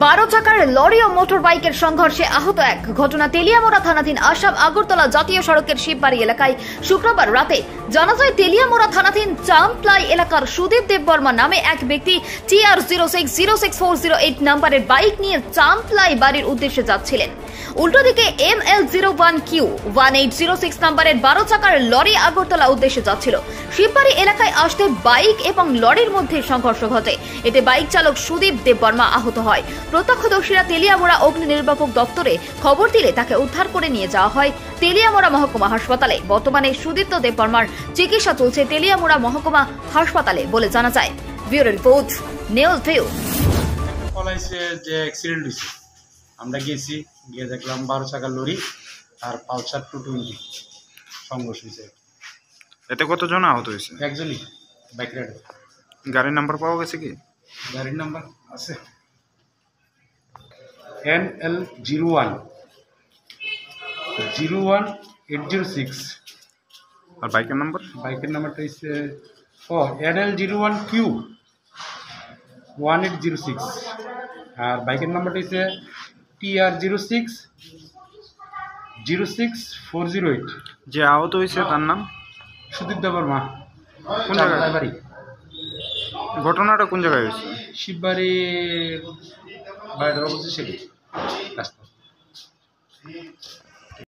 বারো চাকার লরি ও মোটর বাইকের সংঘর্ষে আহত এক ঘটনা তেলিয়ামোড়া থানাধীন আসাম আগরতলা জাতীয় সড়কের শিববাড়ি এলাকায় শুক্রবার রাতে জানা যায়, তেলিয়ামোড়া থানাধীন চামপ্লাই এলাকার সুদীপ দেববর্মা নামে এক ব্যক্তি TR zero six zero six four zero eight নাম্বারের বাইক নিয়ে চামপ্লাই বাড়ির উদ্দেশ্যে যাচ্ছিলেন। উল্টো দিকে M L zero one Q one eight zero six নাম্বারের বারো চাকার লরি আগরতলা উদ্দেশ্যে যাচ্ছিল। শিববাড়ি এলাকায় আসতে বাইক এবং লরির মধ্যে সংঘর্ষ ঘটে। এতে বাইক চালক সুদীপ দেববর্মা আহত হয়। প্রত্যক্ষদর্শীরা তেলিয়ামোড়া অগ্নি নির্বাপক দপ্তরে খবর দিলে তাকে উদ্ধার করে নিয়ে যাওয়া হয় তেলিয়ামোড়া মহকুমা হাসপাতালে। বর্তমানে সুদীপ্ত দেববর্মার চিকিৎসা চলছে তেলিয়ামোড়া মহকুমা হাসপাতালে বলে জানা যায়। ব্যুরো রিপোর্ট নিউজ ভিউ যে অ্যাক্সিডেন্ট হয়েছে। আমরা গিয়েছি গিয়ে দেখলাম বারো চাকার লরি আর পালসার টু টোয়েন্টি সংঘর্ষ হয়েছে। এতে কতজন আহত হয়েছে? একজনই বাইক রাইডার। গাড়ির নাম্বার পাওয়া গেছে কি? গাড়ির নাম্বার আছে। N L zero one. Zero one eight zero six. আর বাইকের নাম্বার? বাইকের নাম্বারটা হচ্ছে ও N L zero one Q. One eight zero six. আর বাইকের নাম্বারটা হচ্ছে T R zero six zero six four zero eight যে আহত হয়েছে তার নাম? সুদীপ দেবর মা কোন জায়গায়? বাড়ি ঘটনাটা কোন জায়গায় হয়েছে? শিববারে বাইরে অবস্থা সেটি রাস্তা।